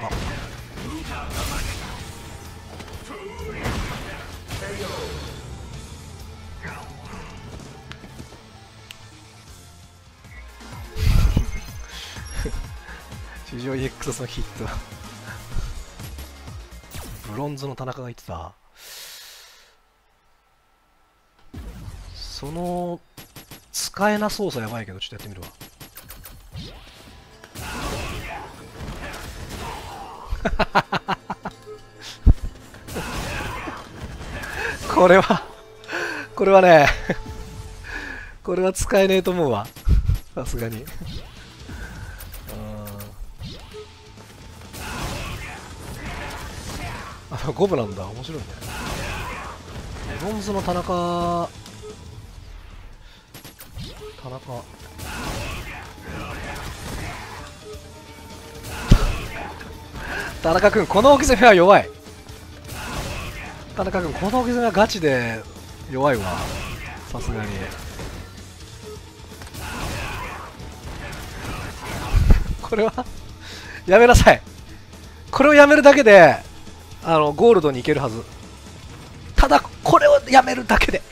だ 地上 EX のヒット。ブロンズの田中が言ってた。その使えな操作やばいけどちょっとやってみるわ これはこれはねこれは使えねえと思うわ。さすがに。あ五分なんだ。面白いね。ブロンズの田中。田中。田中君この置き攻めは弱い。田中君この置き攻めはガチで弱いわ。さすがに。これは？やめなさい。これをやめるだけであのゴールドに行けるはず。ただこれをやめるだけで。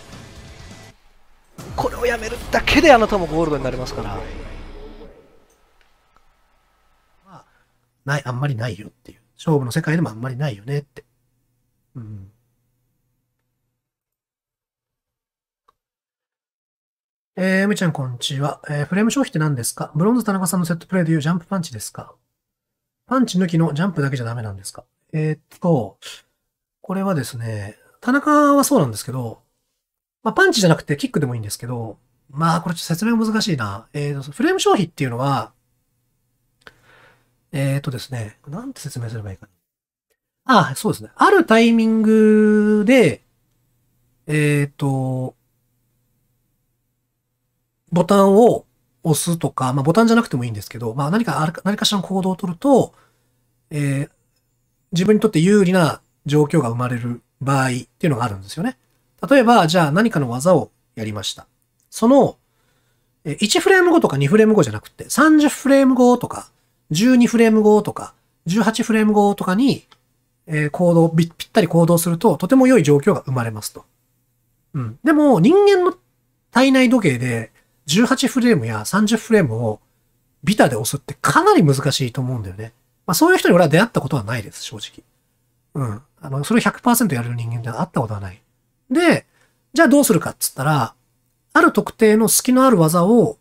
これをやめるだけであなたもゴールドになりますから。ない、あんまりないよっていう。勝負の世界でもあんまりないよねって。うん。えー、むちゃんこんにちは。えー、フレーム消費って何ですか？ブロンズ田中さんのセットプレイでいうジャンプパンチですか？パンチ抜きのジャンプだけじゃダメなんですか？えーっと、これはですね、田中はそうなんですけど、まあ、パンチじゃなくてキックでもいいんですけど、まあ、これちょっと説明難しいな。えー、フレーム消費っていうのは、えーとですね、なんて説明すればいいかな。あ、そうですね。あるタイミングで、えーと、ボタンを押すとか、まあボタンじゃなくてもいいんですけど、まあ何かある、何かしらの行動を取ると、えー自分にとって有利な状況が生まれる場合っていうのがあるんですよね。例えば、じゃあ何かの技をやりました。その、1フレーム後とか2フレーム後じゃなくて、30フレーム後とか、12フレーム後とか、18フレーム後とかに、えー行動、ぴぴったり行動すると、とても良い状況が生まれますと。うん。でも、人間の体内時計で、18フレームや30フレームをビタで押すってかなり難しいと思うんだよね。まあそういう人に俺は出会ったことはないです、正直。うん。あの、それを100%やれる人間では会ったことはない。で、じゃあどうするかっつったら、ある特定の隙のある技を、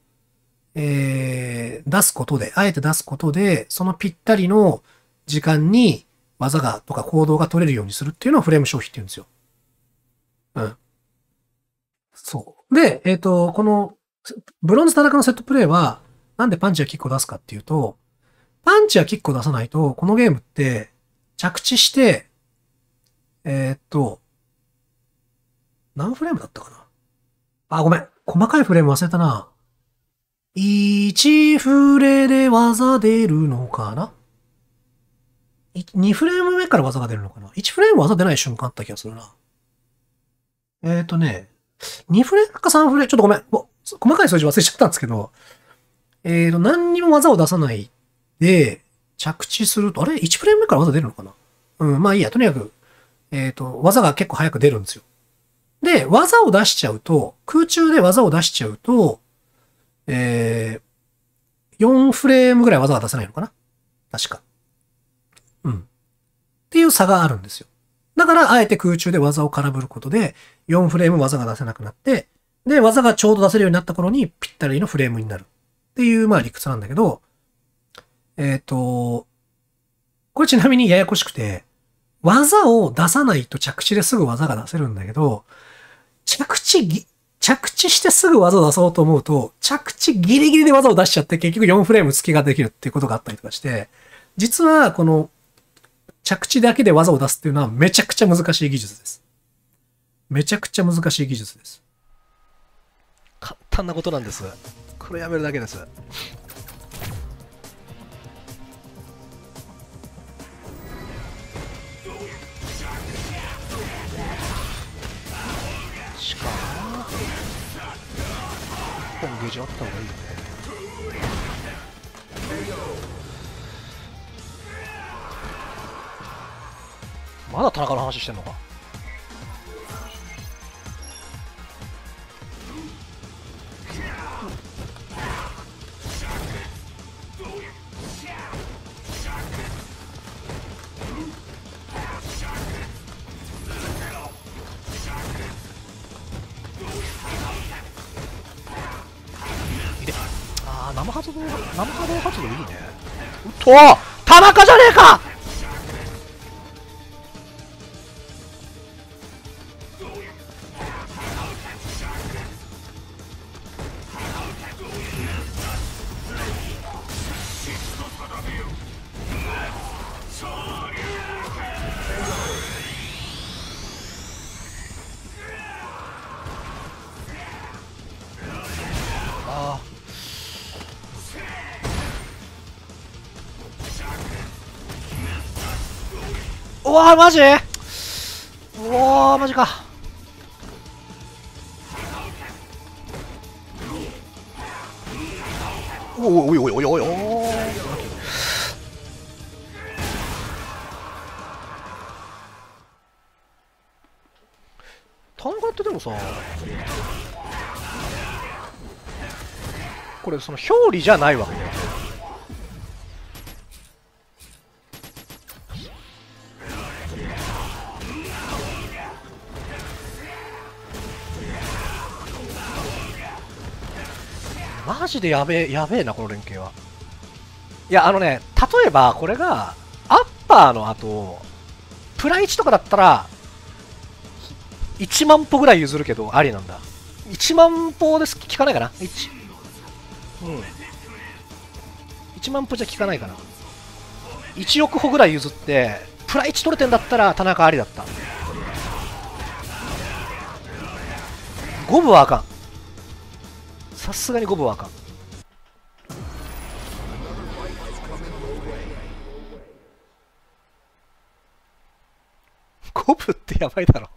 えー、出すことで、あえて出すことで、そのぴったりの時間に技がとか行動が取れるようにするっていうのをフレーム消費って言うんですよ。うん。そう。で、えっ、と、この、ブロンズ田中のセットプレイは、なんでパンチやキックを出すかっていうと、パンチやキックを出さないと、このゲームって、着地して、えーっと、何フレームだったかな？あ、ごめん。細かいフレーム忘れたな。1フレで技出るのかな ?2 フレーム目から技が出るのかな ?1 フレーム技出ない瞬間あった気がするな。えーっとね、2フレームか3フレ、ちょっとごめん。細かい数字忘れちゃったんですけど、えーと、何にも技を出さないで、着地すると、あれ ?1 フレーム目から技出るのかな？うん、まあいいや。とにかく、えっ、と、技が結構早く出るんですよ。で、技を出しちゃうと、空中で技を出しちゃうと、えー、4フレームぐらい技が出せないのかな？確か。うん。っていう差があるんですよ。だから、あえて空中で技を空振ることで、4フレーム技が出せなくなって、で、技がちょうど出せるようになった頃にぴったりのフレームになる。っていう、まあ理屈なんだけど、えっ、と、これちなみにややこしくて、技を出さないと着地ですぐ技が出せるんだけど、着地、着地してすぐ技を出そうと思うと、着地ギリギリで技を出しちゃって結局4フレーム付きができるっていうことがあったりとかして、実はこの着地だけで技を出すっていうのはめちゃくちゃ難しい技術です。めちゃくちゃ難しい技術です。簡単なことなんですこれやめるだけです本ゲージあった方がいいよね。まだ田中の話してんのか？ああ生発動生波動発動いいね。うっと田中じゃねえかうわーマジ？うわーマジか。おいおいおいおいおいおい田中ってでもさこれその表裏じゃないわけだよマジでやべえやべえなこの連携は。いやあのね例えばこれがアッパーの後プラ1とかだったら1万歩ぐらい譲るけどありなんだ。1万歩です聞かないかな？1うん。1万歩じゃ効かないかな。1億歩ぐらい譲ってプラ1取れてんだったら田中ありだった。5部はあかん。さすがに5部はあかん5部ってやばいだろ。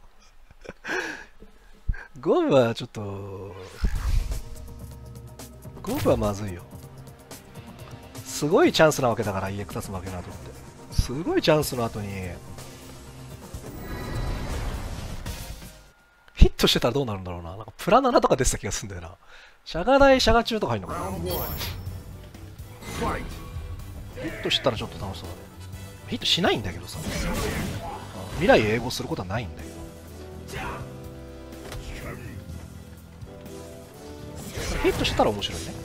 5部はちょっと5部はまずいよ。すごいチャンスなわけだから EX 立つ負けの後って。すごいチャンスの後にヒットしてたらどうなるんだろうな。なんかプラ7とか出てた気がするんだよな。シャガ大シャガ中とか入んのかな。ヒットしたらちょっと楽しそうだね。ヒットしないんだけどさ。未来英語することはないんだけど。ヒットしたら面白いね